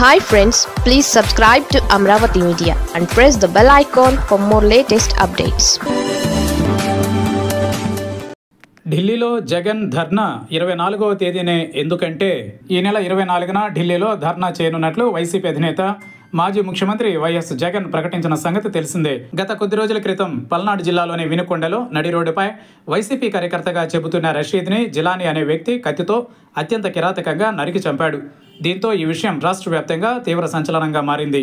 Hi friends please subscribe to Amaravati media and press the bell icon for more latest updates ఢిల్లీలో జగన్ ధర్నా ఇరవై నాలుగవ తేదీనే. ఎందుకంటే ఈ నెల ఇరవై నాలుగున ఢిల్లీలో ధర్నా చేయనున్నట్లు వైసీపీ అధినేత మాజీ ముఖ్యమంత్రి వైఎస్ జగన్ ప్రకటించిన సంగతి తెలిసిందే. గత కొద్ది రోజుల క్రితం పల్నాడు జిల్లాలోని వినుకొండలో నడి రోడ్డుపై వైసీపీ కార్యకర్తగా చెబుతున్న రషీద్ని జిలాని అనే వ్యక్తి కత్తితో అత్యంత కిరాతకంగా నరికి చంపాడు. దీంతో ఈ విషయం రాష్ట్ర వ్యాప్తంగా తీవ్ర సంచలనంగా మారింది.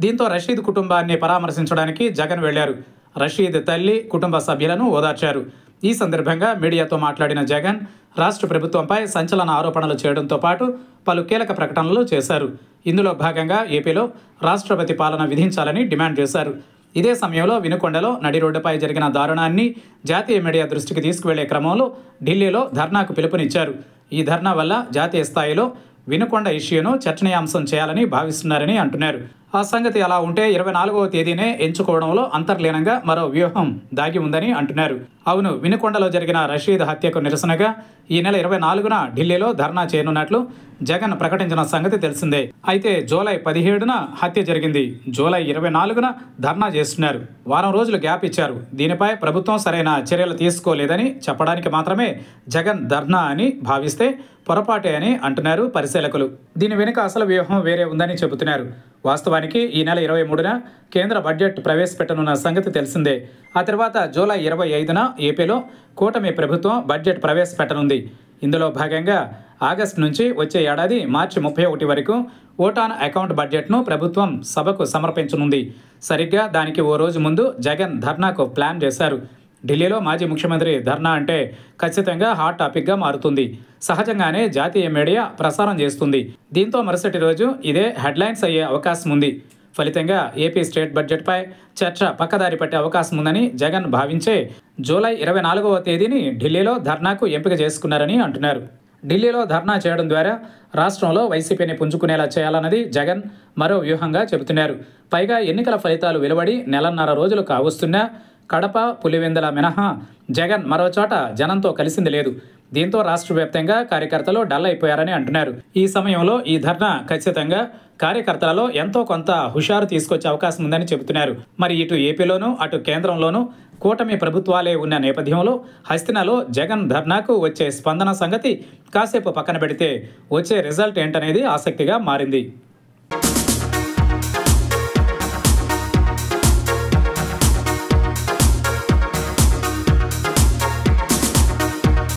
దీంతో రషీద్ కుటుంబాన్ని పరామర్శించడానికి జగన్ వెళ్ళారు. రషీద్ తల్లి కుటుంబ సభ్యులను ఓదార్చారు. ఈ సందర్భంగా మీడియాతో మాట్లాడిన జగన్ రాష్ట్ర ప్రభుత్వంపై సంచలన ఆరోపణలు చేయడంతో పాటు పలు కీలక ప్రకటనలు చేశారు. ఇందులో భాగంగా ఏపీలో రాష్ట్రపతి పాలన విధించాలని డిమాండ్ చేశారు. ఇదే సమయంలో వినుకొండలో నడి రోడ్డుపై జరిగిన దారుణాన్ని జాతీయ మీడియా దృష్టికి తీసుకువెళ్ళే క్రమంలో ఢిల్లీలో ధర్నాకు పిలుపునిచ్చారు. ఈ ధర్నా వల్ల జాతీయ స్థాయిలో వినుకొండ ఇష్యూను చర్చనీయాంశం చేయాలని భావిస్తున్నారని అంటున్నారు. ఆ సంగతి అలా ఉంటే ఇరవై నాలుగవ తేదీనే ఎంచుకోవడంలో అంతర్లీనంగా మరో వ్యూహం దాగి ఉందని అంటున్నారు. అవును వినుకొండలో జరిగిన రషీద్ హత్యకు నిరసనగా ఈ నెల ఇరవై నాలుగున ఢిల్లీలో ధర్నా చేయనున్నట్లు జగన్ ప్రకటించిన సంగతి తెలిసిందే. అయితే జూలై పదిహేడున హత్య జరిగింది. జూలై ఇరవై నాలుగున ధర్నా చేస్తున్నారు. వారం రోజులు గ్యాప్ ఇచ్చారు. దీనిపై ప్రభుత్వం సరైన చర్యలు తీసుకోలేదని చెప్పడానికి మాత్రమే జగన్ ధర్నా అని భావిస్తే పొరపాటే అని అంటున్నారు పరిశీలకులు. దీని వెనుక అసలు వ్యూహం వేరే ఉందని చెబుతున్నారు. వాస్తవానికి ఈ నెల ఇరవై మూడున కేంద్ర బడ్జెట్ ప్రవేశపెట్టనున్న సంగతి తెలిసిందే. ఆ తర్వాత జూలై ఇరవై ఐదున ఏపీలో కూటమి ప్రభుత్వం బడ్జెట్ ప్రవేశపెట్టనుంది. ఇందులో భాగంగా ఆగస్టు నుంచి వచ్చే ఏడాది మార్చి ముప్పై ఒకటి వరకు ఓటాన్ అకౌంట్ బడ్జెట్ను ప్రభుత్వం సభకు సమర్పించనుంది. సరిగ్గా దానికి ఓ రోజు ముందు జగన్ ధర్నాకు ప్లాన్ చేశారు. ఢిల్లీలో మాజీ ముఖ్యమంత్రి ధర్నా అంటే ఖచ్చితంగా హాట్ టాపిక్గా మారుతుంది. సహజంగానే జాతీయ మీడియా ప్రసారం చేస్తుంది. దీంతో మరుసటి రోజు ఇదే హెడ్లైన్స్ అయ్యే అవకాశం ఉంది. ఫలితంగా ఏపీ స్టేట్ బడ్జెట్పై చర్చ పక్కదారి పట్టే అవకాశం ఉందని జగన్ భావించే జూలై ఇరవై నాలుగవ తేదీని ఢిల్లీలో ధర్నాకు ఎంపిక చేసుకున్నారని అంటున్నారు. ఢిల్లీలో ధర్నా చేయడం ద్వారా రాష్ట్రంలో వైసీపీని పుంజుకునేలా చేయాలన్నది జగన్ మరో వ్యూహంగా చెబుతున్నారు. పైగా ఎన్నికల ఫలితాలు వెలువడి నెలన్నర రోజులు కావస్తున్నా కడప పులివెందుల మినహా జగన్ మరోచోట జనంతో కలిసింది లేదు. దీంతో రాష్ట్ర వ్యాప్తంగా కార్యకర్తలు డల్ అయిపోయారని అంటున్నారు. ఈ సమయంలో ఈ ధర్నా ఖచ్చితంగా కార్యకర్తలలో ఎంతో కొంత హుషారు తీసుకొచ్చే అవకాశం ఉందని చెబుతున్నారు. మరి ఇటు ఏపీలోనూ అటు కేంద్రంలోనూ కూటమి ప్రభుత్వాలే ఉన్న నేపథ్యంలో హస్తినలో జగన్ ధర్నాకు వచ్చే స్పందన సంగతి కాసేపు పక్కన పెడితే వచ్చే రిజల్ట్ ఏంటనేది ఆసక్తిగా మారింది.